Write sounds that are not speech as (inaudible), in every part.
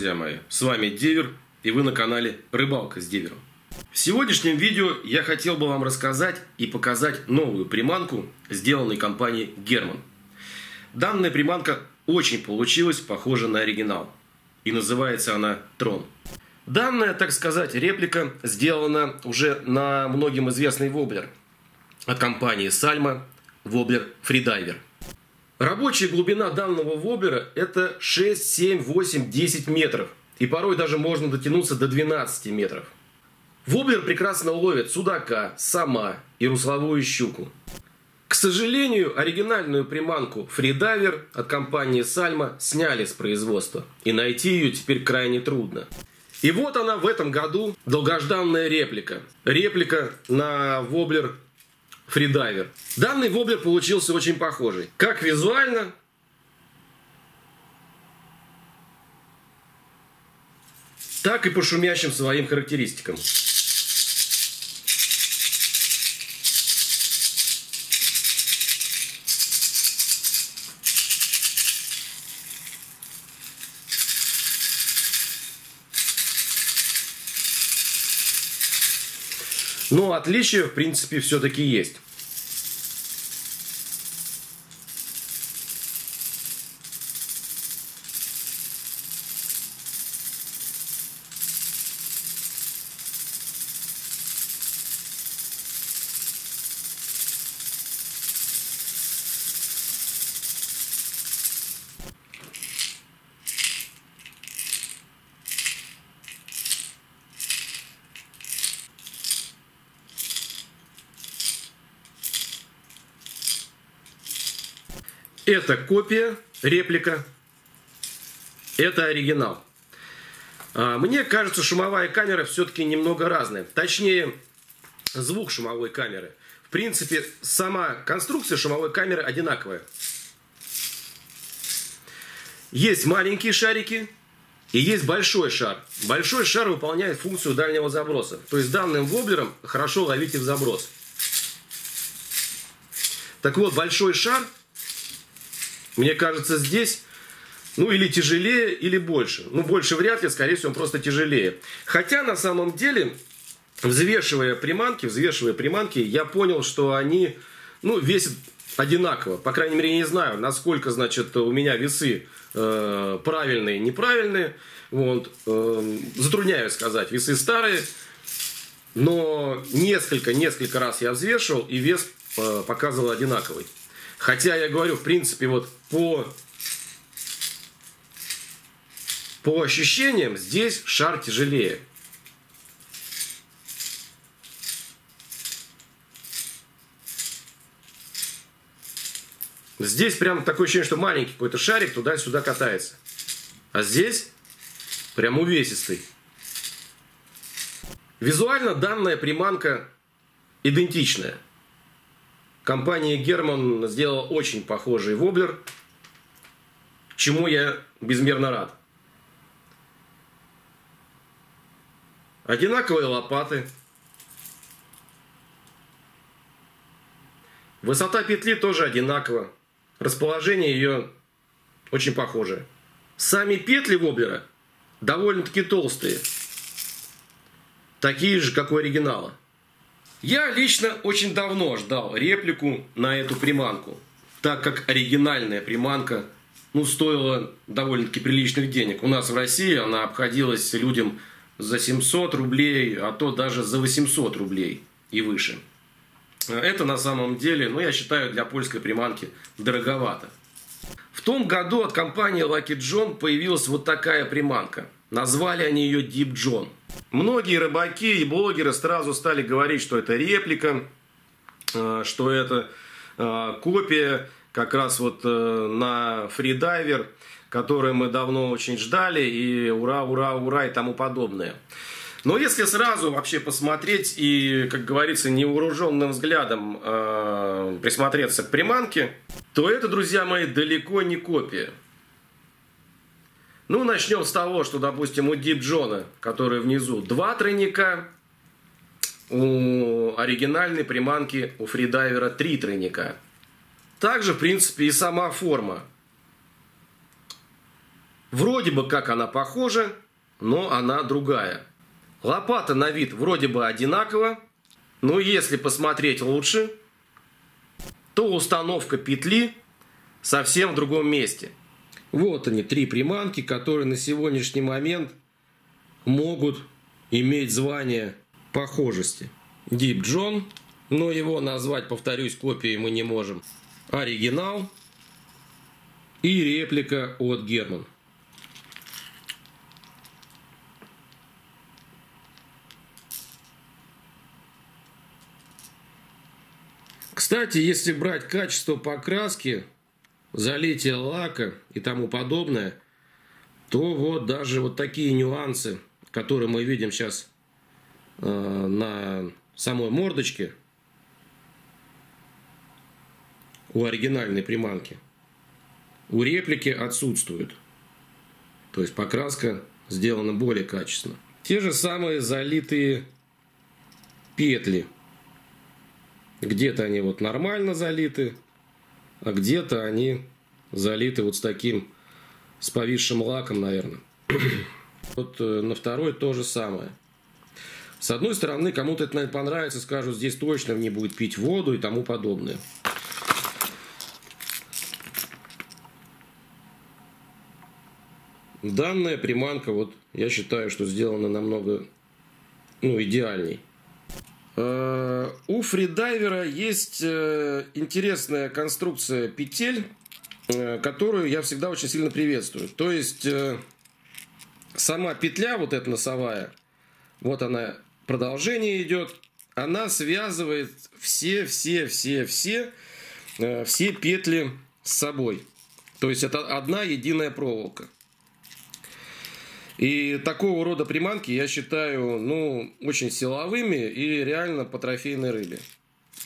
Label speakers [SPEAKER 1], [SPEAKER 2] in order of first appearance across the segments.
[SPEAKER 1] Друзья мои! С вами Дивер, и вы на канале Рыбалка с Дивером. В сегодняшнем видео я хотел бы вам рассказать и показать новую приманку, сделанной компанией Герман. Данная приманка очень получилась похожа на оригинал, и называется она Трон. Данная, так сказать, реплика сделана уже на многим известный воблер от компании Сальма, воблер Фридайвер – Рабочая глубина данного воблера это 6, 7, 8, 10 метров. И порой даже можно дотянуться до 12 метров. Воблер прекрасно ловит судака, сама и русловую щуку. К сожалению, оригинальную приманку фридайвер от компании Сальма сняли с производства. И найти ее теперь крайне трудно. И вот она в этом году, долгожданная реплика. Реплика на воблер фридайвер. Данный воблер получился очень похожий. Как визуально, так и по шумящим своим характеристикам. Отличия, в принципе, все-таки есть. Это копия, реплика. Это оригинал. А, мне кажется, шумовая камера все-таки немного разная. Точнее, звук шумовой камеры. В принципе, сама конструкция шумовой камеры одинаковая. Есть маленькие шарики и есть большой шар. Большой шар выполняет функцию дальнего заброса. То есть данным воблером хорошо ловите в заброс. Так вот, большой шар – мне кажется, здесь ну, или тяжелее, или больше. Ну, больше вряд ли, скорее всего, просто тяжелее. Хотя, на самом деле, взвешивая приманки, взвешивая приманки, я понял, что они, ну, весят одинаково. По крайней мере, я не знаю, насколько, значит, у меня весы э, правильные, неправильные. Вот, э, затрудняю сказать, весы старые. Но несколько, несколько раз я взвешивал, и вес э, показывал одинаковый. Хотя я говорю, в принципе, вот по, по ощущениям здесь шар тяжелее. Здесь прям такое ощущение, что маленький какой-то шарик туда-сюда катается. А здесь прям увесистый. Визуально данная приманка идентичная. Компания Герман сделала очень похожий воблер, чему я безмерно рад. Одинаковые лопаты. Высота петли тоже одинакова. Расположение ее очень похожее. Сами петли воблера довольно-таки толстые. Такие же, как у оригинала. Я лично очень давно ждал реплику на эту приманку, так как оригинальная приманка ну, стоила довольно-таки приличных денег. У нас в России она обходилась людям за 700 рублей, а то даже за 800 рублей и выше. Это на самом деле, ну, я считаю, для польской приманки дороговато. В том году от компании Lucky John появилась вот такая приманка. Назвали они ее Deep John – Многие рыбаки и блогеры сразу стали говорить, что это реплика, э, что это э, копия как раз вот э, на фридайвер, который мы давно очень ждали, и ура, ура, ура и тому подобное. Но если сразу вообще посмотреть и, как говорится, невооруженным взглядом э, присмотреться к приманке, то это, друзья мои, далеко не копия. Ну, начнем с того, что, допустим, у Дип Джона, который внизу, два тройника, у оригинальной приманки у фридайвера три тройника. Также, в принципе, и сама форма. Вроде бы как она похожа, но она другая. Лопата на вид вроде бы одинакова, но если посмотреть лучше, то установка петли совсем в другом месте. Вот они, три приманки, которые на сегодняшний момент могут иметь звание похожести. Deep John, но его назвать, повторюсь, копией мы не можем. Оригинал и реплика от Герман. Кстати, если брать качество покраски, залитие лака и тому подобное, то вот даже вот такие нюансы, которые мы видим сейчас э, на самой мордочке у оригинальной приманки, у реплики отсутствуют. То есть покраска сделана более качественно. Те же самые залитые петли – где-то они вот нормально залиты, а где-то они залиты вот с таким, с повисшим лаком, наверное. (clears throat) вот э, на второй то же самое. С одной стороны, кому-то это, наверное, понравится, скажут, здесь точно не будет пить воду и тому подобное. Данная приманка, вот я считаю, что сделана намного ну, идеальней. Э, у фридайвера есть э, интересная конструкция петель, э, которую я всегда очень сильно приветствую. То есть сама петля, вот эта носовая, вот она, продолжение идет, она связывает все, все, все, все, все петли с собой. То есть это одна единая проволока. И такого рода приманки я считаю, ну, очень силовыми и реально по трофейной рыбе.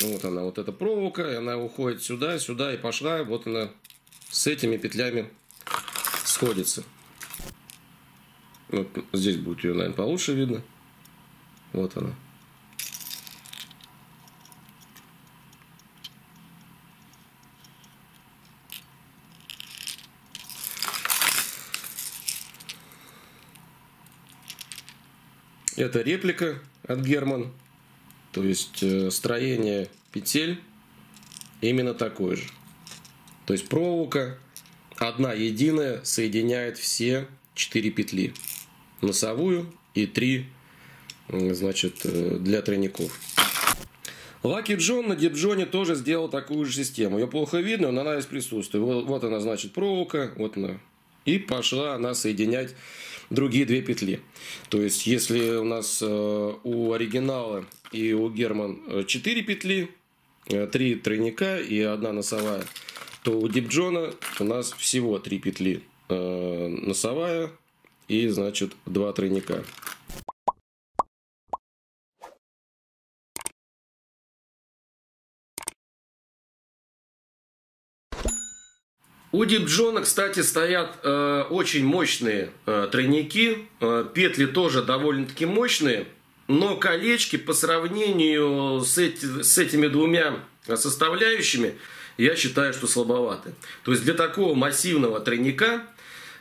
[SPEAKER 1] Вот она, вот эта проволока, и она уходит сюда, сюда и пошла, вот она с этими петлями сходится. Вот здесь будет ее, наверное, получше видно. Вот она. Это реплика от Герман. То есть э, строение петель именно такое же. То есть проволока одна единая соединяет все четыре петли. Носовую и три значит, э, для тройников. Лаки Джон на Дипджоне тоже сделал такую же систему. Ее плохо видно, но она здесь присутствует. Вот, вот она, значит, проволока. Вот она. И пошла она соединять другие две петли. То есть, если у нас э, у оригинала и у Герман 4 э, петли, 3 э, тройника и одна носовая, то у Дипджона у нас всего 3 петли. Носовая и, значит, 2 тройника. У Дипджона, кстати, стоят э, очень мощные э, тройники. Э, петли тоже довольно-таки мощные. Но колечки по сравнению с, эти, с этими двумя составляющими, я считаю, что слабоваты. То есть для такого массивного тройника,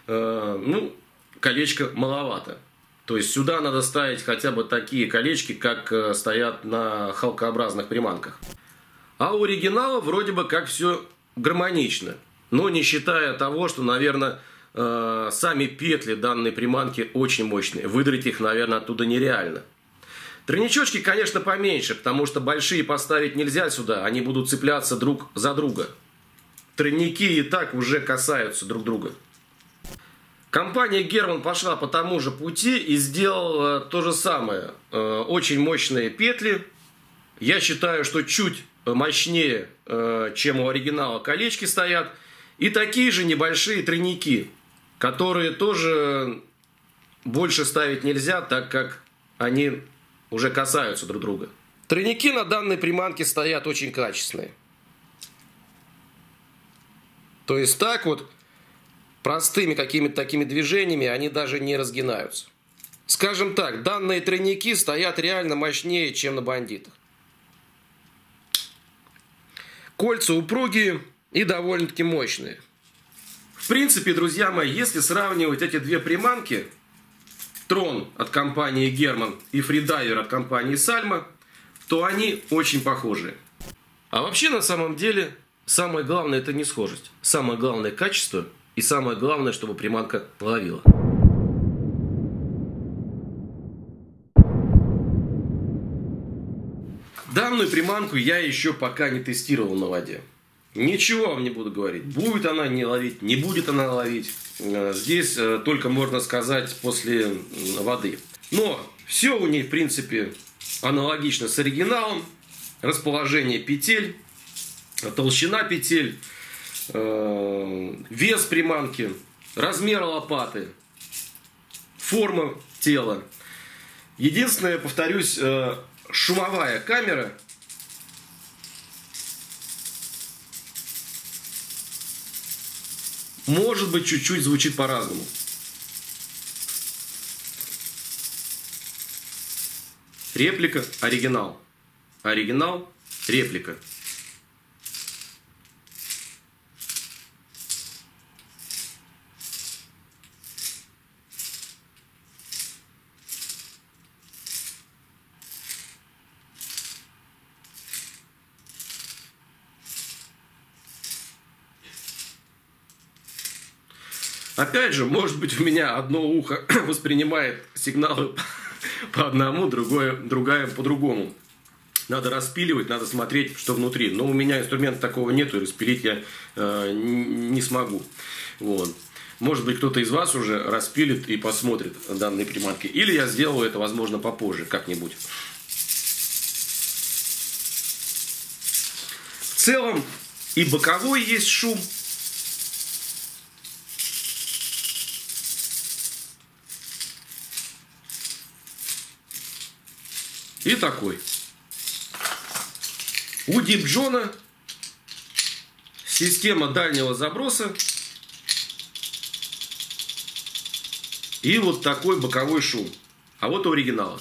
[SPEAKER 1] э, ну, колечко маловато. То есть сюда надо ставить хотя бы такие колечки, как э, стоят на халкообразных приманках. А у оригинала вроде бы как все гармонично. Но не считая того, что, наверное, э, сами петли данной приманки очень мощные. Выдрать их, наверное, оттуда нереально. Тройничочки, конечно, поменьше, потому что большие поставить нельзя сюда. Они будут цепляться друг за друга. Тройники и так уже касаются друг друга. Компания Герман пошла по тому же пути и сделала то же самое. Э, очень мощные петли. Я считаю, что чуть мощнее, э, чем у оригинала колечки стоят – и такие же небольшие тройники, которые тоже больше ставить нельзя, так как они уже касаются друг друга. Тройники на данной приманке стоят очень качественные. То есть так вот, простыми какими-то такими движениями они даже не разгинаются. Скажем так, данные тройники стоят реально мощнее, чем на бандитах. Кольца упругие, и довольно-таки мощные. В принципе, друзья мои, если сравнивать эти две приманки, Трон от компании Герман и Фридайвер от компании Сальма, то они очень похожи. А вообще, на самом деле, самое главное это не схожесть. Самое главное качество и самое главное, чтобы приманка ловила. Данную приманку я еще пока не тестировал на воде. Ничего вам не буду говорить. Будет она не ловить, не будет она ловить. Э, здесь э, только можно сказать после воды. Но все у ней, в принципе, аналогично с оригиналом. Расположение петель, толщина петель, э, вес приманки, размер лопаты, форма тела. Единственное, повторюсь, шумовая камера может быть чуть-чуть звучит по-разному. Реплика, оригинал. Оригинал, реплика. Опять же, может быть, у меня одно ухо (clears throat) воспринимает сигналы (laughs) по одному, другое, другое по-другому. Надо распиливать, надо смотреть, что внутри. Но у меня инструмента такого нету, и распилить я э, не смогу. Вот. Может быть, кто-то из вас уже распилит и посмотрит данные приманки. Или я сделаю это, возможно, попозже, как-нибудь. В целом, и боковой есть шум, И такой. У Дип Джона система дальнего заброса и вот такой боковой шум. А вот у оригинала.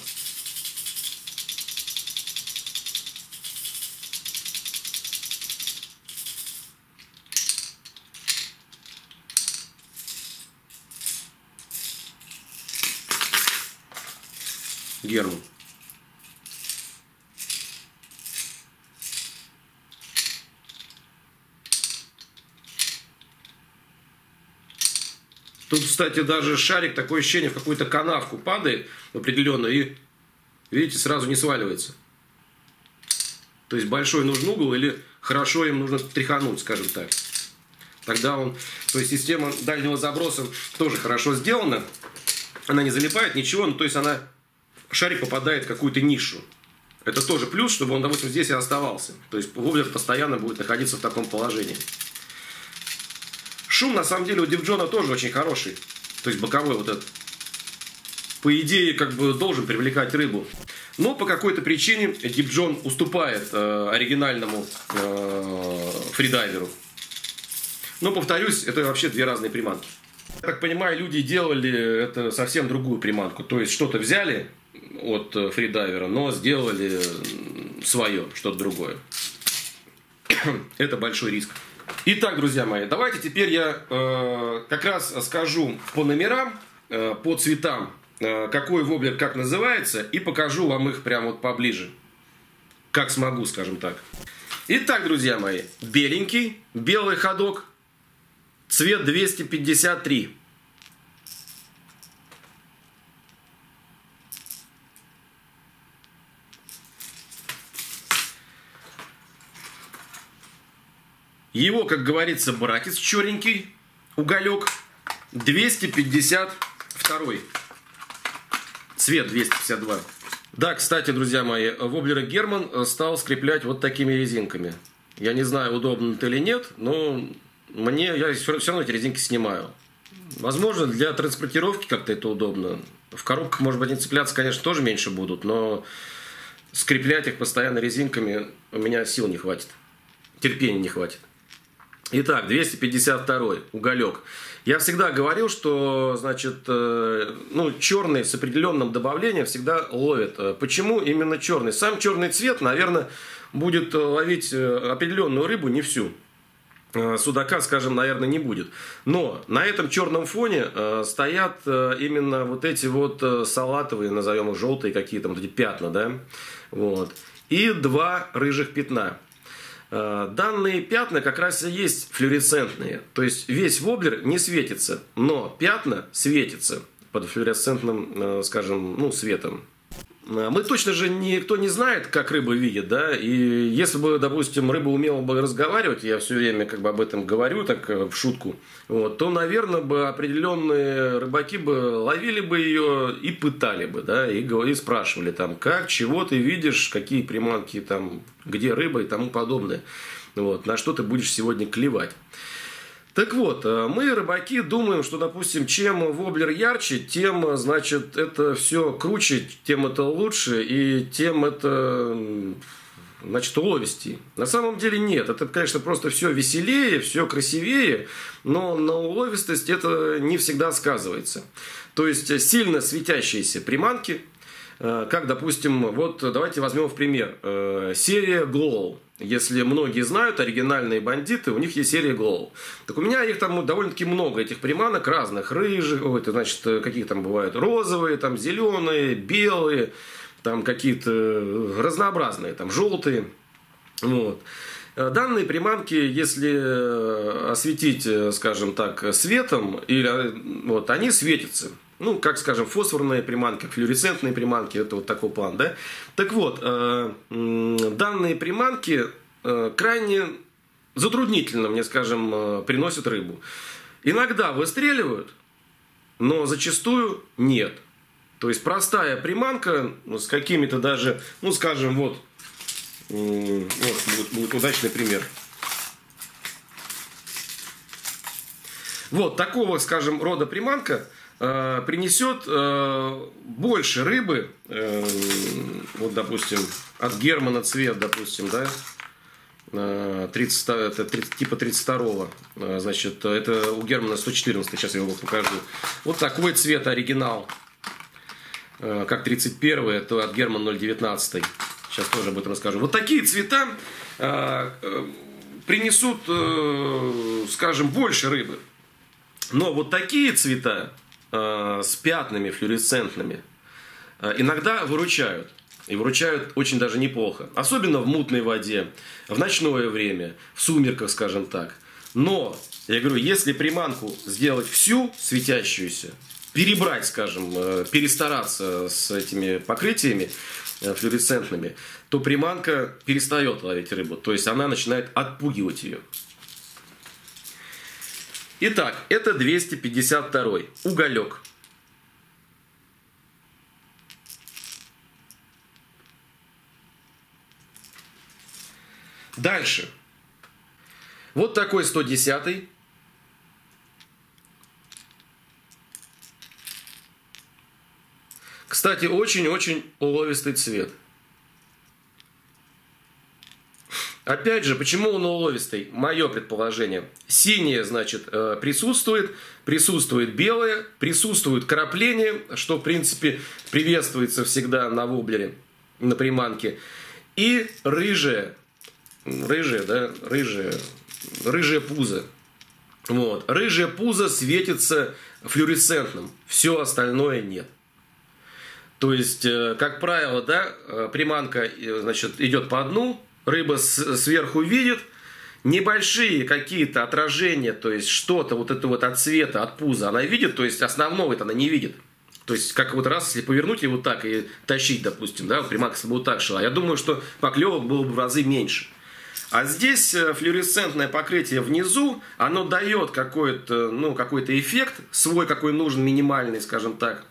[SPEAKER 1] Тут, кстати, даже шарик, такое ощущение, в какую-то канавку падает определенно и, видите, сразу не сваливается. То есть большой нужен угол или хорошо им нужно тряхануть, скажем так. Тогда он, то есть система дальнего заброса тоже хорошо сделана. Она не залипает, ничего, ну то есть она, шарик попадает в какую-то нишу. Это тоже плюс, чтобы он, допустим, здесь и оставался. То есть воблер постоянно будет находиться в таком положении. Шум, на самом деле, у Дивджона тоже очень хороший. То есть боковой вот этот. По идее, как бы должен привлекать рыбу. Но по какой-то причине Дипджон уступает э, оригинальному э, фридайверу. Но, повторюсь, это вообще две разные приманки. Я так понимаю, люди делали это совсем другую приманку. То есть, что-то взяли от э, фридайвера, но сделали свое, что-то другое. (clears throat) это большой риск. Итак, друзья мои, давайте теперь я э, как раз скажу по номерам, э, по цветам, э, какой воблер как называется, и покажу вам их прямо вот поближе. Как смогу, скажем так. Итак, друзья мои, беленький, белый ходок, цвет 253. Его, как говорится, братец черненький, уголек, 252. Цвет 252. Да, кстати, друзья мои, воблера Герман стал скреплять вот такими резинками. Я не знаю, удобно это или нет, но мне, я все равно эти резинки снимаю. Возможно, для транспортировки как-то это удобно. В коробках, может быть, не цепляться, конечно, тоже меньше будут, но скреплять их постоянно резинками у меня сил не хватит. Терпения не хватит. Итак, 252 уголек. Я всегда говорил, что, значит, э, ну, черный с определенным добавлением всегда ловит. Э, почему именно черный? Сам черный цвет, наверное, будет ловить э, определенную рыбу, не всю. судака, скажем, наверное, не будет. Но на этом черном фоне стоят именно вот эти вот салатовые, назовем их желтые какие-то, вот эти пятна, да, вот. И два рыжих пятна. Э, данные пятна как раз и есть флюоресцентные. То есть весь воблер не светится, но пятна светятся под флюоресцентным, э, скажем, ну, светом. Э, мы точно же никто не знает, как рыба видит, да, и если бы, допустим, рыба умела бы разговаривать, я все время как бы об этом говорю, так э, в шутку, вот, то, наверное, бы определенные рыбаки бы ловили бы ее и пытали бы, да, и, и спрашивали там, как, чего ты видишь, какие приманки там, где рыба? и тому подобное, вот, на что ты будешь сегодня клевать. Так вот, э, мы, рыбаки, думаем, что, допустим, чем воблер ярче, тем, значит, это все круче, тем это лучше, и тем это, значит, уловистей. На самом деле нет. Это, конечно, просто все веселее, все красивее, но на уловистость это не всегда сказывается. То есть, сильно светящиеся приманки, э, как, допустим, вот давайте возьмем в пример э, серия Glow. Если многие знают, оригинальные бандиты, у них есть серия Glow. Так у меня их там довольно-таки много, этих приманок разных, рыжих, ой, это значит, какие там бывают, розовые, там зеленые, белые, там какие-то разнообразные, там желтые. Вот. Данные приманки, если осветить, скажем так, светом, или, вот, они светятся ну, как скажем, фосфорные приманки, флюоресцентные приманки, это вот такой план, да. Так вот, э, данные приманки э, крайне затруднительно, мне скажем, э, приносят рыбу. Иногда выстреливают, но зачастую нет. То есть простая приманка ну, с какими-то даже, ну скажем, вот, вот будет, будет удачный пример. Вот такого, скажем, рода приманка – Э, принесет э, больше рыбы, э, вот, допустим, от Германа цвет, допустим, да, 30, это 30, типа 32 значит, это у Германа 114, сейчас я его покажу. Вот такой цвет оригинал, как 31 это от Германа 019, сейчас тоже об этом расскажу. Вот такие цвета принесут, скажем, больше рыбы. Но вот такие цвета, с пятнами флюоресцентными э, иногда выручают. И выручают очень даже неплохо. Особенно в мутной воде, в ночное время, в сумерках, скажем так. Но, я говорю, если приманку сделать всю светящуюся, перебрать, скажем, э, перестараться с этими покрытиями флюоресцентными, то приманка перестает ловить рыбу. То есть она начинает отпугивать ее. Итак, это 252 уголек. Дальше. Вот такой 110. Кстати, очень-очень уловистый цвет. Опять же, почему он уловистый? Мое предположение. Синее, значит, э, присутствует, присутствует белое, присутствует крапление, что, в принципе, приветствуется всегда на воблере, на приманке. И рыжее, рыжее, да, рыжее, рыжее пузо. Вот. Рыжее пузо светится флюоресцентным, все остальное нет. То есть, э, как правило, да, э, приманка значит, идет по дну, рыба сверху видит, небольшие какие-то отражения, то есть что-то вот это вот от цвета, от пуза она видит, то есть основного это она не видит. То есть, как вот раз, если повернуть его так и тащить, допустим, да, приманка с собой так шла, я думаю, что поклевок было бы в разы меньше. А здесь э, флюоресцентное покрытие внизу, оно дает какой-то ну, какой эффект, свой какой нужен, минимальный, скажем так.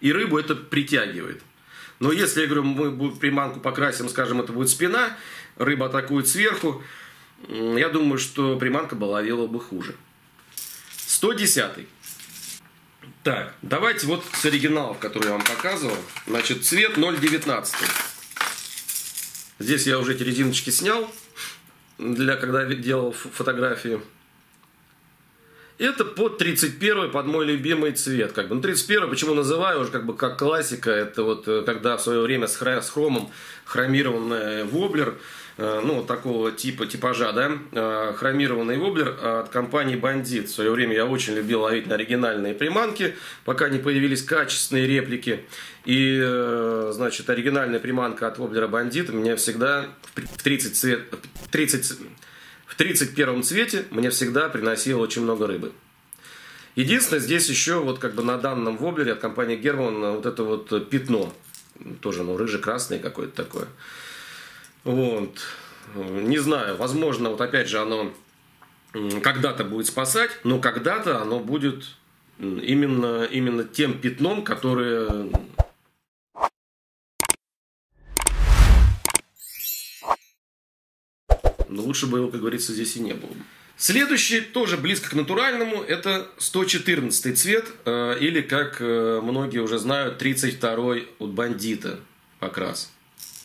[SPEAKER 1] И рыбу это притягивает. Но если, я говорю, мы приманку покрасим, скажем, это будет спина, рыба атакует сверху, я думаю, что приманка бы ловила бы хуже. 110. Так, давайте вот с оригиналов, которые я вам показывал. Значит, цвет 0,19. Здесь я уже эти резиночки снял, для когда делал фотографии. Это под 31 под мой любимый цвет. Как бы. Ну, 31 почему называю уже как бы как классика. Это вот э, когда в свое время с, хромом хромированный воблер, э, ну, такого типа, типажа, да, э, хромированный воблер от компании Бандит. В свое время я очень любил ловить на оригинальные приманки, пока не появились качественные реплики. И, значит, оригинальная приманка от воблера Бандит меня всегда в 30 цвет, 30 в 31 цвете мне всегда приносило очень много рыбы. Единственное, здесь еще вот как бы на данном воблере от компании Герман вот это вот пятно. Тоже, ну, рыже-красное какое-то такое. Вот. Не знаю, возможно, вот опять же оно когда-то будет спасать, но когда-то оно будет именно, именно тем пятном, которое лучше бы его, как говорится, здесь и не было. Следующий, тоже близко к натуральному, это 114 цвет, э, или, как э, многие уже знают, 32 от бандита покрас.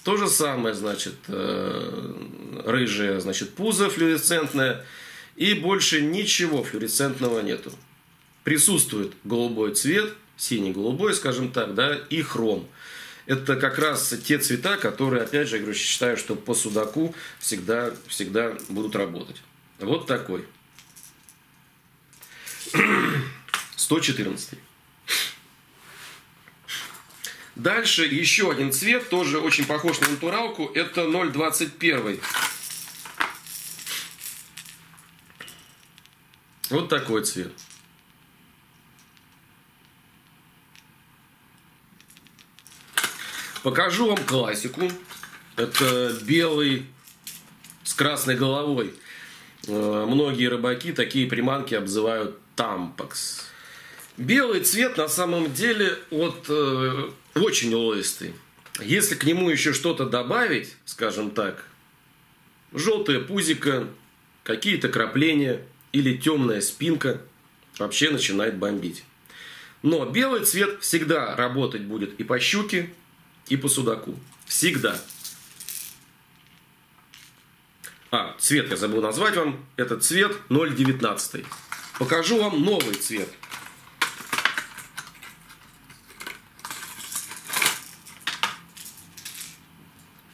[SPEAKER 1] То же самое, значит, э, рыжая, значит, пузо флюоресцентное, и больше ничего флюоресцентного нету. Присутствует голубой цвет, синий-голубой, скажем так, да, и хром это как раз те цвета, которые, опять же, я говорю, считаю, что по судаку всегда, всегда будут работать. Вот такой. 114. Дальше еще один цвет, тоже очень похож на натуралку. Это 021. Вот такой цвет. Покажу вам классику. Это белый с красной головой. Э, многие рыбаки такие приманки обзывают тампакс. Белый цвет на самом деле вот, э, очень уловистый. Если к нему еще что-то добавить, скажем так, желтая пузика, какие-то крапления или темная спинка, вообще начинает бомбить. Но белый цвет всегда работать будет и по щуке, и по судаку. Всегда. А, цвет я забыл назвать вам. Это цвет 019. Покажу вам новый цвет.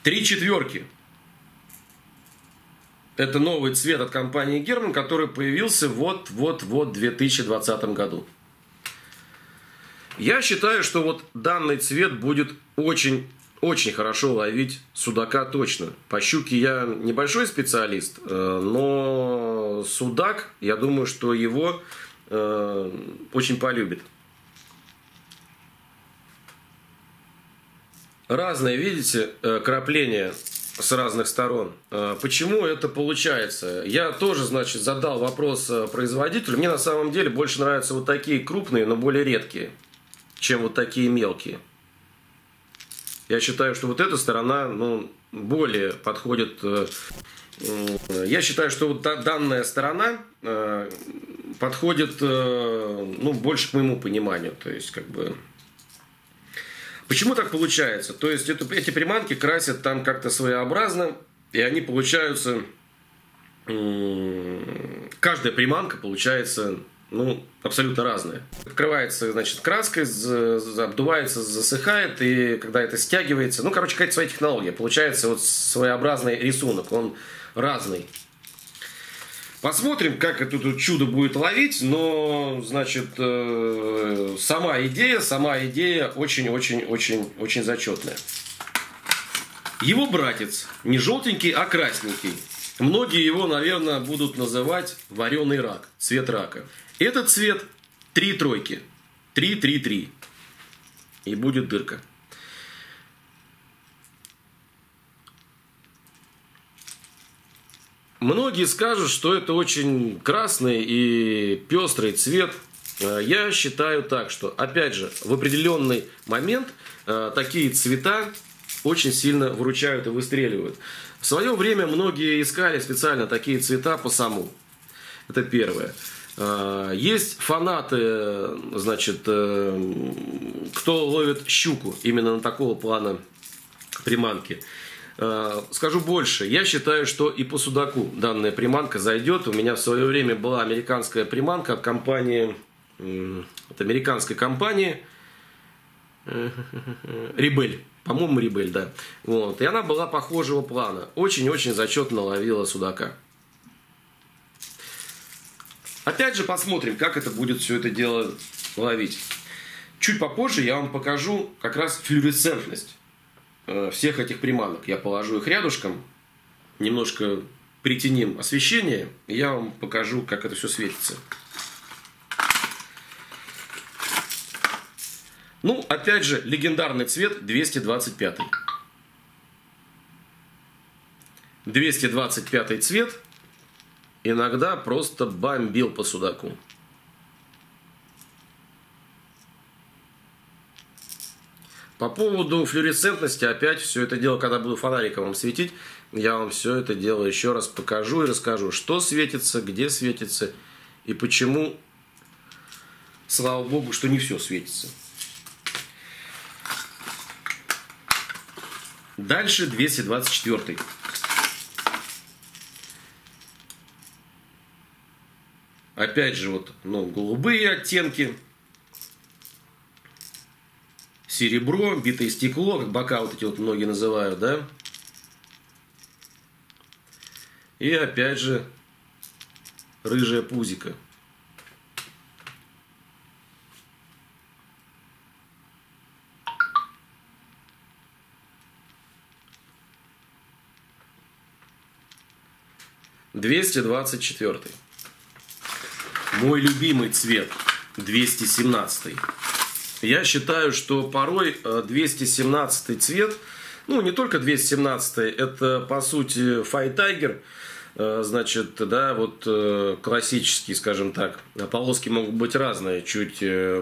[SPEAKER 1] Три четверки. Это новый цвет от компании Герман, который появился вот-вот-вот в 2020 году. Я считаю, что вот данный цвет будет очень очень хорошо ловить судака точно. По щуке я небольшой специалист, э, но судак, я думаю, что его э, очень полюбит. Разные, видите, э, крапления с разных сторон. Почему это получается? Я тоже, значит, задал вопрос производителю. Мне на самом деле больше нравятся вот такие крупные, но более редкие чем вот такие мелкие. Я считаю, что вот эта сторона ну, более подходит. Э, я считаю, что вот данная сторона э, подходит э, ну, больше к моему пониманию. То есть, как бы. Почему так получается? То есть, это, эти приманки красят там как-то своеобразно, и они получаются. Каждая приманка получается ну, абсолютно разные. Открывается, значит, краской, обдувается, засыхает, и когда это стягивается, ну, короче, какая-то своя технология. Получается вот своеобразный рисунок, он разный. Посмотрим, как это чудо будет ловить, но, значит, э, сама идея, сама идея очень-очень-очень-очень зачетная. Его братец не желтенький, а красненький. Многие его, наверное, будут называть вареный рак, цвет рака. Этот цвет три тройки. три, три, три, И будет дырка. Многие скажут, что это очень красный и пестрый цвет. Э, я считаю так, что, опять же, в определенный момент э, такие цвета очень сильно выручают и выстреливают. В свое время многие искали специально такие цвета по саму. Это первое. А, есть фанаты, значит, э, кто ловит щуку именно на такого плана приманки. Э, скажу больше, я считаю, что и по судаку данная приманка зайдет. У меня в свое время была американская приманка от компании, от американской компании (laughs) Рибель. По-моему, Рибель, да. Вот. И она была похожего плана. Очень-очень зачетно ловила судака. Опять же посмотрим, как это будет все это дело ловить. Чуть попозже я вам покажу как раз флюоресцентность э, всех этих приманок. Я положу их рядышком, немножко притянем освещение, и я вам покажу, как это все светится. Ну, опять же, легендарный цвет 225. 225 цвет иногда просто бомбил по судаку. По поводу флюоресцентности, опять все это дело, когда буду фонариком вам светить, я вам все это дело еще раз покажу и расскажу, что светится, где светится и почему, слава богу, что не все светится. Дальше 224. Опять же, вот, ну, голубые оттенки. Серебро, битое стекло, как бока вот эти вот многие называют, да? И опять же, рыжая пузика. 224. Мой любимый цвет 217. Я считаю, что порой 217 э, цвет, ну не только 217, это по сути Fight Tiger, э, значит, да, вот э, классический, скажем так, полоски могут быть разные, чуть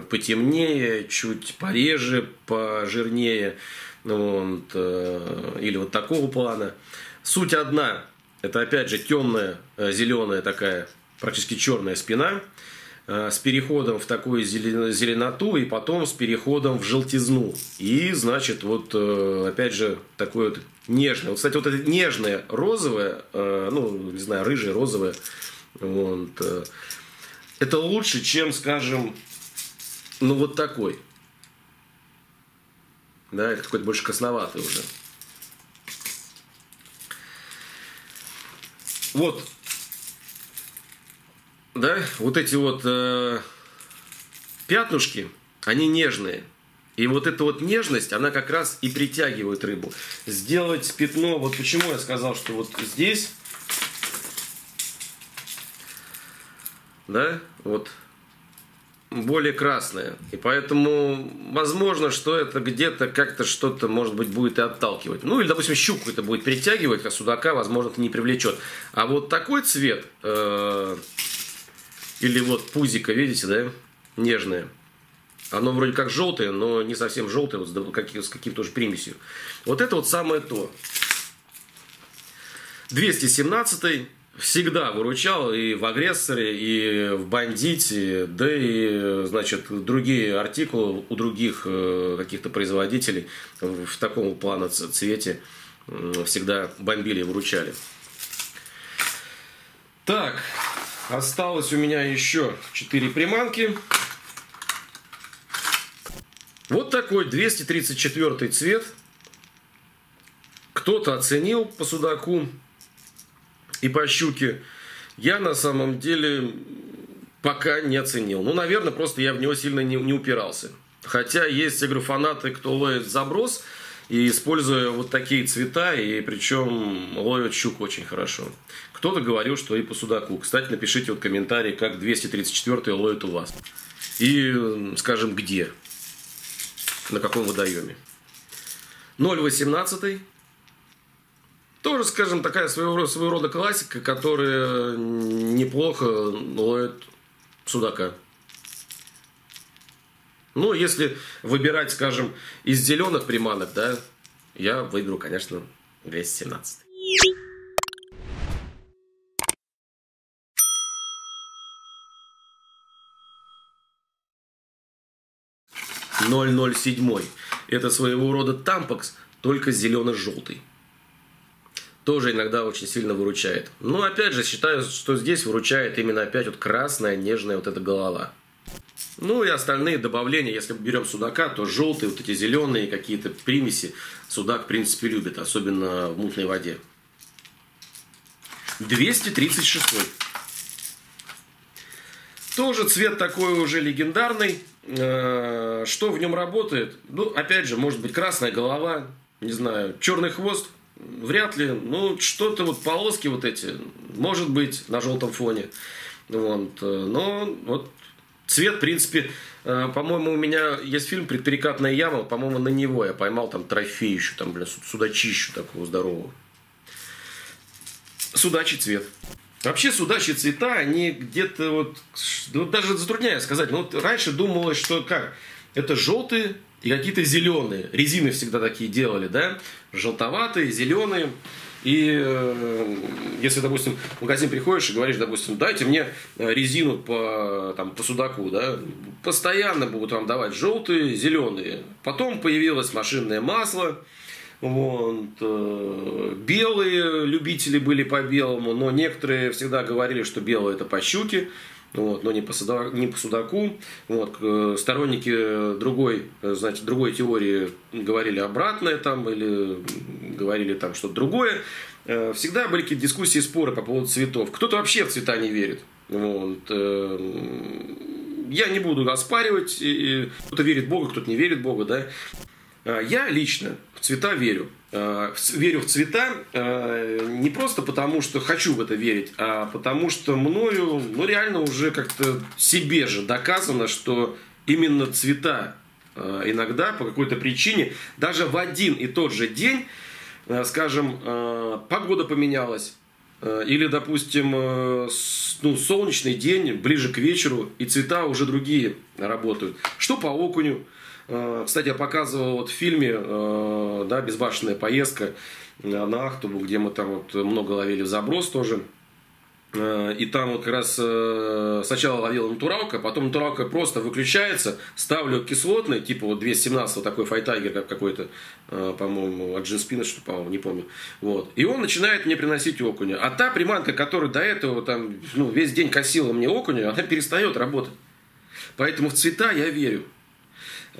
[SPEAKER 1] потемнее, чуть пореже, пожирнее, вот, или вот такого плана. Суть одна, это опять же темная, зеленая такая, практически черная спина э, с переходом в такую зеленоту и потом с переходом в желтизну. И, значит, вот э, опять же такое вот нежное. Вот, кстати, вот это нежное розовое, ну, не знаю, рыжее, розовое, вот, это лучше, чем, скажем, ну, вот такой. Да, это какой-то больше красноватый уже. вот, да, вот эти вот э, пятнушки, они нежные. И вот эта вот нежность, она как раз и притягивает рыбу. Сделать пятно, вот почему я сказал, что вот здесь, да, вот более красная. И поэтому возможно, что это где-то как-то что-то, может быть, будет и отталкивать. Ну, или, допустим, щуку это будет притягивать, а судака, возможно, это не привлечет. А вот такой цвет, э, или вот пузика, видите, да, нежное, оно вроде как желтое, но не совсем желтое, вот с каким-то уже примесью. Вот это вот самое то. 217 всегда выручал и в агрессоре, и в бандите, да и, значит, другие артикулы у других э, каких-то производителей в таком плана цвете всегда бомбили и выручали. Так, осталось у меня еще 4 приманки. Вот такой 234 цвет. Кто-то оценил по судаку, и по щуке, я на самом деле пока не оценил. Ну, наверное, просто я в него сильно не, не упирался. Хотя есть, я говорю, фанаты, кто ловит заброс, и используя вот такие цвета, и причем ловят щуку очень хорошо. Кто-то говорил, что и по судаку. Кстати, напишите вот комментарий, как 234 ловит у вас. И, скажем, где. На каком водоеме. 0,18 тоже, скажем, такая своего, своего рода классика, которая неплохо ловит судака. Ну, если выбирать, скажем, из зеленых приманок, да, я выберу, конечно, 217. Ноль ноль седьмой. Это своего рода тампакс, только зелено-желтый. тоже иногда очень сильно выручает. Но опять же, считаю, что здесь выручает именно опять вот красная, нежная вот эта голова. Ну и остальные добавления, если берем судака, то желтые, вот эти зеленые какие-то примеси судак в принципе любит, особенно в мутной воде. 236. Тоже цвет такой уже легендарный. Э, что в нем работает? Ну, опять же, может быть красная голова, не знаю, черный хвост, вряд ли. Ну, что-то вот полоски вот эти, может быть, на желтом фоне. Вот. Э, но вот Цвет, в принципе, э, по-моему, у меня есть фильм «Предперекатная яма», по-моему, на него я поймал там трофей еще, там, бля, судачищу такого здорового. Судачий цвет. Вообще судачьи цвета, они где-то вот, ну, даже затрудняюсь сказать, но вот раньше думалось, что как, это желтые и какие-то зеленые. Резины всегда такие делали, да, желтоватые, зеленые. И э, если, допустим, в магазин приходишь и говоришь, допустим, дайте мне э, резину по, там, по судаку, да, постоянно будут вам давать желтые, зеленые. Потом появилось машинное масло, вот, э, белые любители были по белому, но некоторые всегда говорили, что белое это по щуке вот, но не по, судаку, не по судаку. Вот, сторонники другой, значит, другой теории говорили обратное там, или говорили там что-то другое. Э, всегда были какие-то дискуссии, споры по поводу цветов. Кто-то вообще в цвета не верит. Вот. Э, я не буду оспаривать. Кто-то верит в Бога, кто-то не верит в Бога. Да? А я лично в цвета верю. Э, верю в цвета э, не просто потому, что хочу в это верить, а потому что мною, ну реально уже как-то себе же доказано, что именно цвета э, иногда по какой-то причине, даже в один и тот же день, скажем, погода поменялась, или, допустим, ну, солнечный день, ближе к вечеру, и цвета уже другие работают. Что по окуню, кстати, я показывал вот в фильме э, да, «Безбашенная поездка» на Ахтубу, где мы там вот много ловили в заброс тоже. Э, и там вот как раз сначала ловила натуралка, потом натуралка просто выключается, ставлю кислотный, типа вот 217, вот такой файтайгер как какой-то, по-моему, от Джинспина, что, по-моему, не помню. Вот. И он начинает мне приносить окуня. А та приманка, которая до этого там, ну, весь день косила мне окуня, она перестает работать. Поэтому в цвета я верю.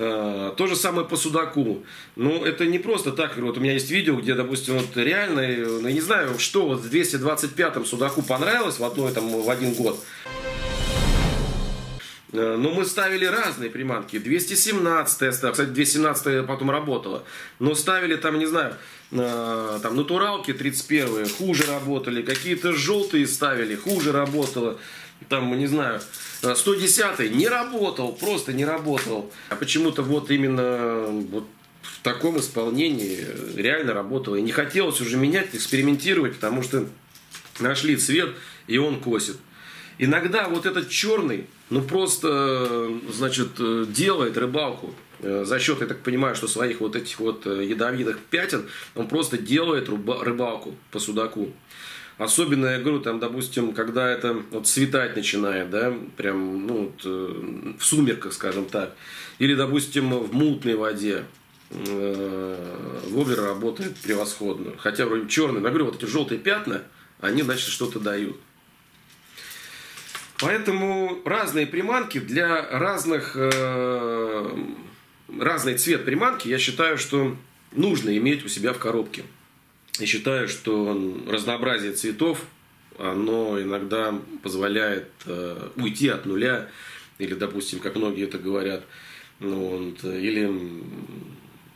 [SPEAKER 1] Э, то же самое по судаку. Ну, это не просто так. Вот у меня есть видео, где, допустим, вот реально, ну, я не знаю, что вот в 225-м судаку понравилось в одной там в один год. Э, но мы ставили разные приманки. 217 я ставил. Кстати, 217 потом работала. Но ставили там, не знаю, э, там натуралки 31 хуже работали. Какие-то желтые ставили, хуже работало там, не знаю, 110 не работал, просто не работал. А почему-то вот именно вот в таком исполнении реально работало. И не хотелось уже менять, экспериментировать, потому что нашли цвет, и он косит. Иногда вот этот черный, ну просто, значит, делает рыбалку за счет, я так понимаю, что своих вот этих вот ядовитых пятен, он просто делает рыбалку по судаку. Особенно, я говорю, там, допустим, когда это вот светать начинает, да, прям, ну, вот, э, в сумерках, скажем так. Или, допустим, в мутной воде. Э, воблер работает превосходно. Хотя вроде черный. Но, говорю, вот эти желтые пятна, они, значит, что-то дают. Поэтому разные приманки для разных, э, разный цвет приманки, я считаю, что нужно иметь у себя в коробке. И считаю, что разнообразие цветов, оно иногда позволяет э, уйти от нуля, или, допустим, как многие это говорят, вот, или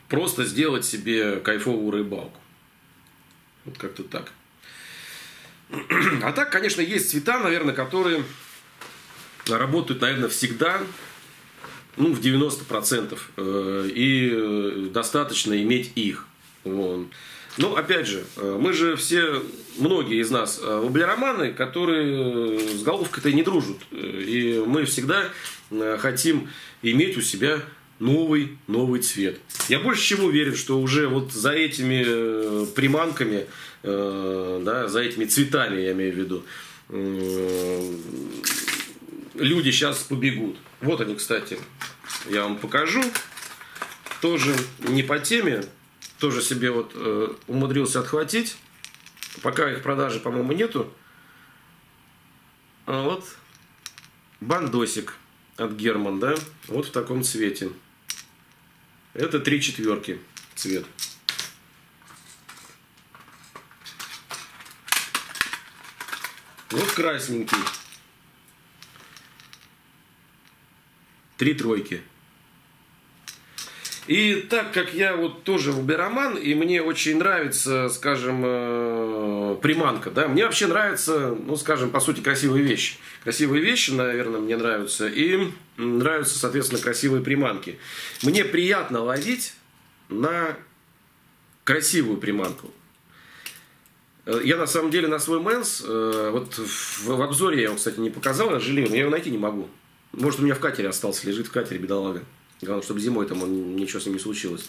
[SPEAKER 1] просто сделать себе кайфовую рыбалку. Вот как-то так. (clears throat) А так, конечно, есть цвета, наверное, которые работают, наверное, всегда, ну, в 90%. Э, и достаточно иметь их. Вот. Ну, опять же, э, мы же все, многие из нас, э, воблероманы, которые э, с головкой-то не дружат. И мы всегда хотим иметь у себя новый, новый цвет. Я больше чем уверен, что уже вот за этими приманками, да, за этими цветами, я имею в виду, люди сейчас побегут. Вот они, кстати, я вам покажу. Тоже не по теме, тоже себе вот э, умудрился отхватить. Пока их в продаже, по-моему, нету. А вот бандосик от Герман, да? Вот в таком цвете. Это три четверки цвет. Вот красненький. Три тройки. И так как я вот тоже убероман, и мне очень нравится, скажем, э, приманка, да, мне вообще нравятся, ну, скажем, по сути, красивые вещи. Красивые вещи, наверное, мне нравятся, и нравятся, соответственно, красивые приманки. Мне приятно ловить на красивую приманку. Э, я на самом деле на свой Mann's, э, вот в, обзоре я его, кстати, не показал, я жалею, но я его найти не могу. Может, у меня в катере остался, лежит в катере, бедолага. Главное, чтобы зимой там он, ничего с ним не случилось.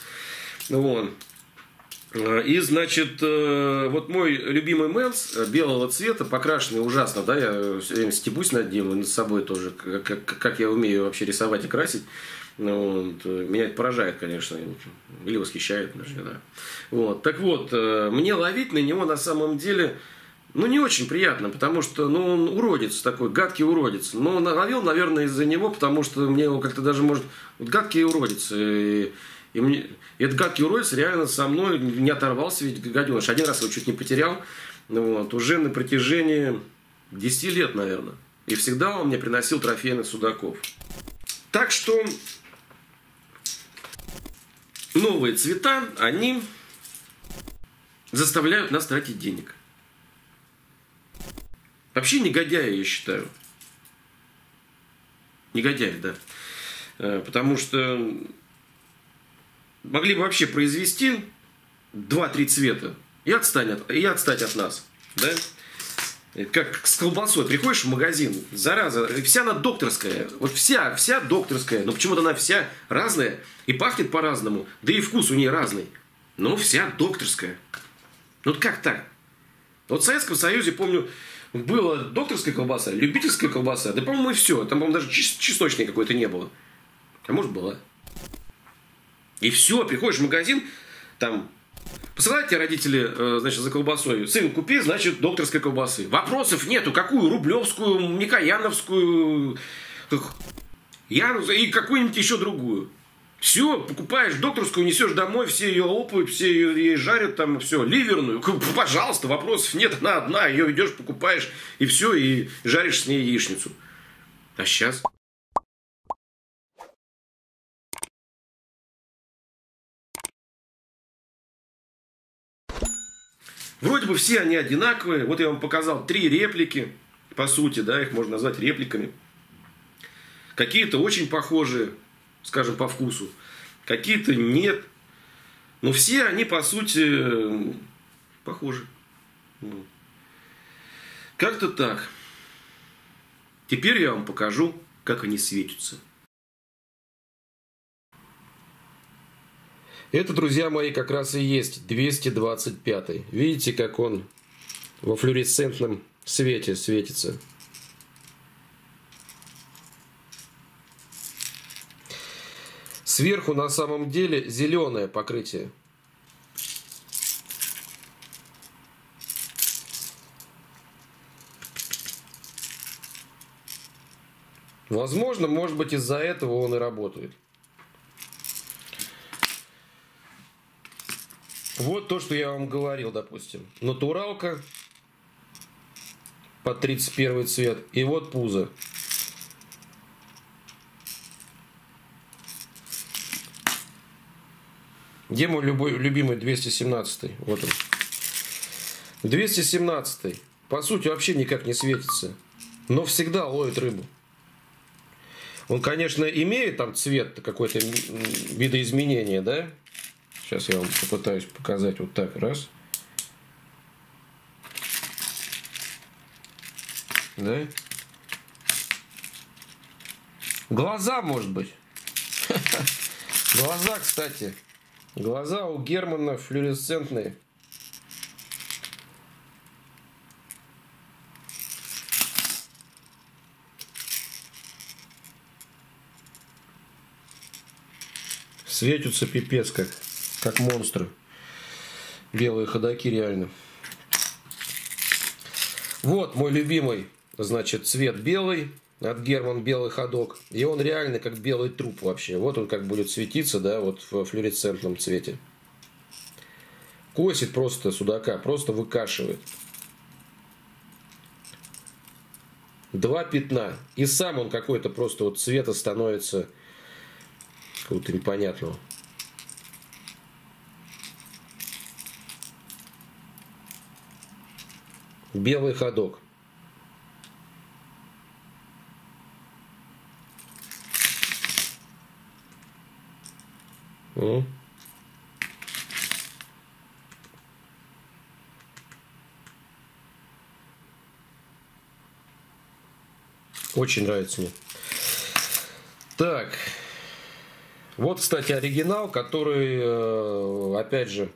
[SPEAKER 1] Ну вот. И, значит, э, вот мой любимый Mann's белого цвета, покрашенный ужасно, да, я все время стебусь над ним, над собой тоже, как, как я умею вообще рисовать и красить. Ну, вот, меня это поражает, конечно, или восхищает, даже знаю. Вот, так вот, э, мне ловить на него на самом деле, ну, не очень приятно, потому что, ну, он уродец такой, гадкий уродец. Но наловил, наверное, из-за него, потому что мне его как-то даже, может, вот гадкий уродец. И, и, мне, и этот гадкий уродец реально со мной не оторвался, ведь гаденыш. Один раз его чуть не потерял, ну, вот, уже на протяжении 10 лет, наверное. И всегда он мне приносил трофейных судаков. Так что новые цвета, они заставляют нас тратить денег. Вообще негодяи, я считаю. Негодяи, да. Э, потому что могли бы вообще произвести 2-3 цвета и отстать от, и отстать от нас. Да? Как с колбасой. Приходишь в магазин, зараза, вся она докторская. Вот вся, вся докторская. Но почему-то она вся разная и пахнет по-разному. Да и вкус у нее разный. Но вся докторская. Ну вот как так? Вот в Советском Союзе, помню, была докторская колбаса, любительская колбаса, да, по-моему, и все. Там, по-моему, даже чесночной какой-то не было. А может, была. И все, приходишь в магазин, там, посылают тебе родители, э, значит, за колбасой. Сын, купи, значит, докторской колбасы. Вопросов нету. Какую? Рублевскую, Микояновскую, и какую-нибудь еще другую. Все, покупаешь докторскую, несешь домой, все ее лопают, все ее, ее жарят, там, все, ливерную. Пожалуйста, вопросов нет, она одна, ее идешь, покупаешь, и все, и жаришь с ней яичницу. А сейчас? Вроде бы все они одинаковые. Вот я вам показал три реплики, по сути, да, их можно назвать репликами. Какие-то очень похожие, скажем, по вкусу. Какие-то нет. Но все они, по сути, похожи. Как-то так. Теперь я вам покажу, как они светятся. Это, друзья мои, как раз и есть 225. Видите, как он во флуоресцентном свете светится. Сверху на самом деле зеленое покрытие. Возможно, может быть из-за этого он и работает. Вот то, что я вам говорил, допустим. Натуралка под 31 цвет. И вот пузо. Где мой любой, любимый 217? Вот он. 217. По сути, вообще никак не светится. Но всегда ловит рыбу. Он, конечно, имеет там цвет какой-то видоизменения, да? Сейчас я вам попытаюсь показать вот так. Раз. Да? Глаза, может быть. (laughs) Глаза, кстати. Глаза у Германа флюоресцентные. Светятся пипец как как монстры. Белые ходаки реально. Вот мой любимый, значит, цвет белый от Герман белый ходок. И он реально как белый труп вообще. Вот он как будет светиться, да, вот в флюоресцентном цвете. Косит просто судака, просто выкашивает. Два пятна. И сам он какой-то просто вот цвета становится какого-то непонятного. Белый ходок. Ну. Очень нравится мне. Так. Вот, кстати, оригинал, который, э, опять же,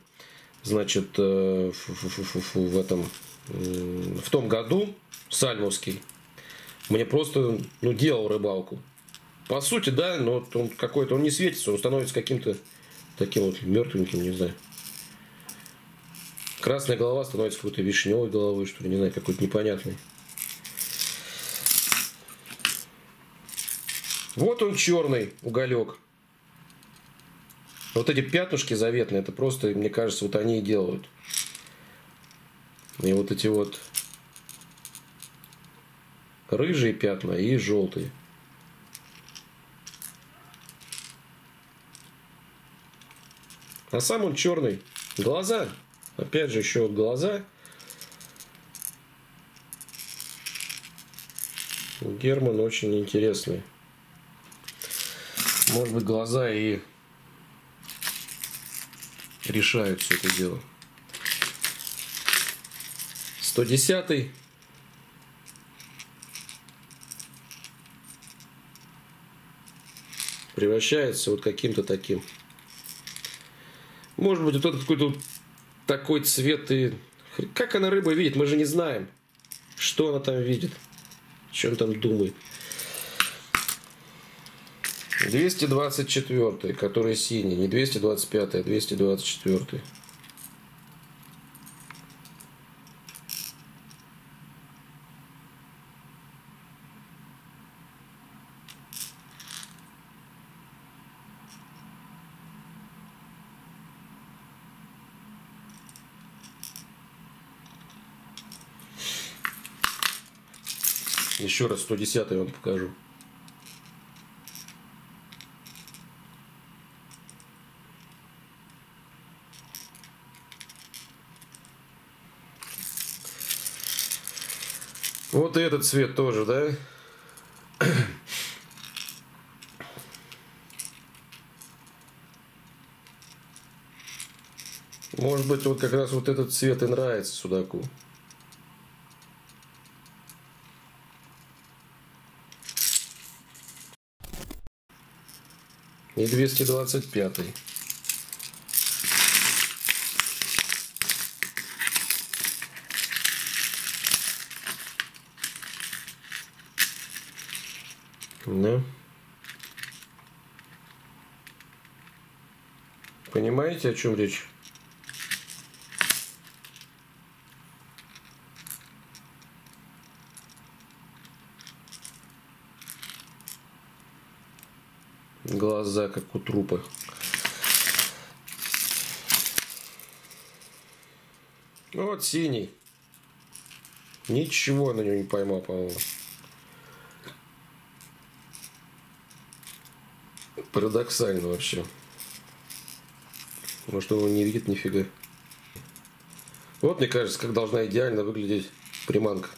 [SPEAKER 1] значит, э, в этом, в том году, Сальмовский, мне просто, ну, делал рыбалку. По сути, да, но он какой-то, он не светится, он становится каким-то таким вот мертвеньким, не знаю. Красная голова становится какой-то вишневой головой, что ли, не знаю, какой-то непонятный. Вот он черный уголек. Вот эти пятнышки заветные, это просто, мне кажется, вот они и делают. И вот эти вот рыжие пятна и желтые. А сам он черный. Глаза. Опять же, еще глаза. Герман очень интересный. Может быть, глаза и решают все это дело. 110 превращается вот каким-то таким. Может быть, вот этот какой-то такой цвет и... Как она рыба видит, мы же не знаем, что она там видит, что он там думает. 224, который синий, не 225, а 224. Еще раз 110 вам покажу. Вот и этот цвет тоже, да? Может быть, вот как раз вот этот цвет и нравится судаку. И 225. Да. Понимаете, о чем речь? Глаза, как у трупа. Ну вот синий. Ничего на него не поймал, по-моему. Парадоксально вообще. Может, он не видит нифига. Вот, мне кажется, как должна идеально выглядеть приманка.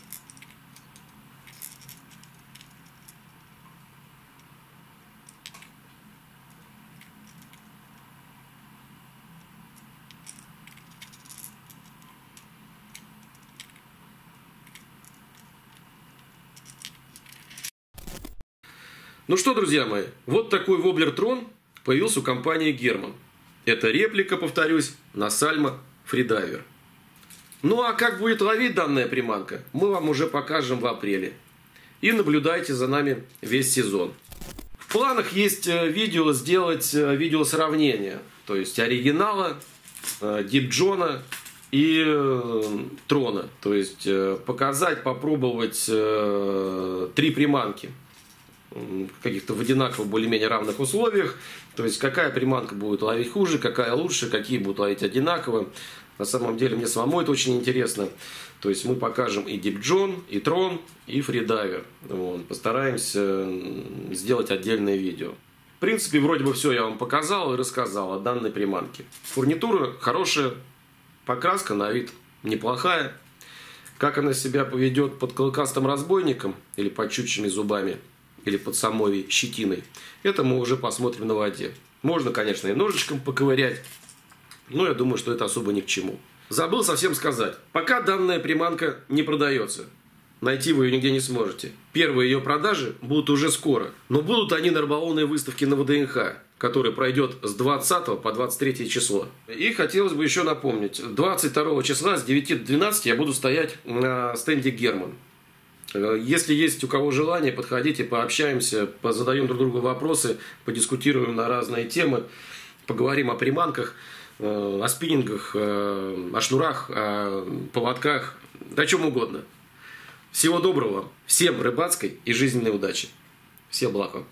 [SPEAKER 1] Ну что, друзья мои, вот такой воблер Трон появился у компании Герман. Это реплика, повторюсь, на Сальма Фридайвер. Ну а как будет ловить данная приманка, мы вам уже покажем в апреле. И наблюдайте за нами весь сезон. В планах есть э, видео сделать э, видео сравнения. То есть оригинала, Дип э, Джона и трона. То есть показать, попробовать три приманки каких-то в одинаково более-менее равных условиях. То есть какая приманка будет ловить хуже, какая лучше, какие будут ловить одинаково. На самом деле мне самому это очень интересно. То есть мы покажем и John, и Tron, и Freediver. Вот. Постараемся сделать отдельное видео. В принципе, вроде бы все я вам показал и рассказал о данной приманке. Фурнитура хорошая, покраска на вид неплохая. Как она себя поведет под клыкастым разбойником или под чучьими зубами, или под самой щетиной, это мы уже посмотрим на воде. Можно, конечно, и ножичком поковырять, но я думаю, что это особо ни к чему. Забыл совсем сказать. Пока данная приманка не продается. Найти вы ее нигде не сможете. Первые ее продажи будут уже скоро. Но будут они на рыболовной выставке на ВДНХ, которая пройдет с 20 по 23 число. И хотелось бы еще напомнить. 22 числа с 9 до 12 я буду стоять на стенде Герман. Если есть у кого желание, подходите, пообщаемся, задаем друг другу вопросы, подискутируем на разные темы, поговорим о приманках, э, о спиннингах, э, о шнурах, о поводках, о чем угодно. Всего доброго, всем рыбацкой и жизненной удачи. Всем благ вам.